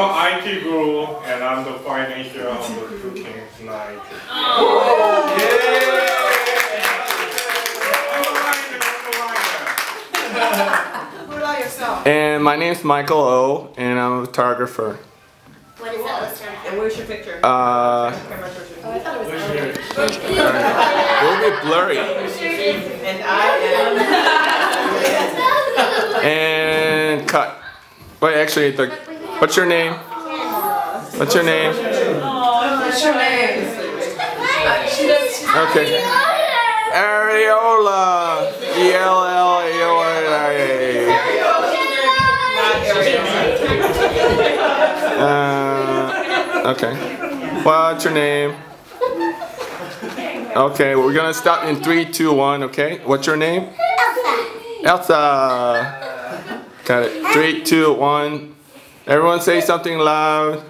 an IT guru and I'm the financier of the cooking tonight. Who about? And my name is Michael O, and I'm a photographer. What is that? Let's. And where's your picture? Uh, Oh, I thought it was it'll be blurry. And I And cut. Wait, actually, the, what's your name? What's your name? What's your name? Okay. Areola. E L L A O L A. Uh, okay. What's your name? Okay, we're gonna stop in three, two, one. Okay. What's your name? Elsa. Got it. Three, two, one. Everyone say something loud.